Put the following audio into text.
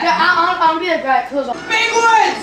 这昂昂昂贵的特种。玫瑰。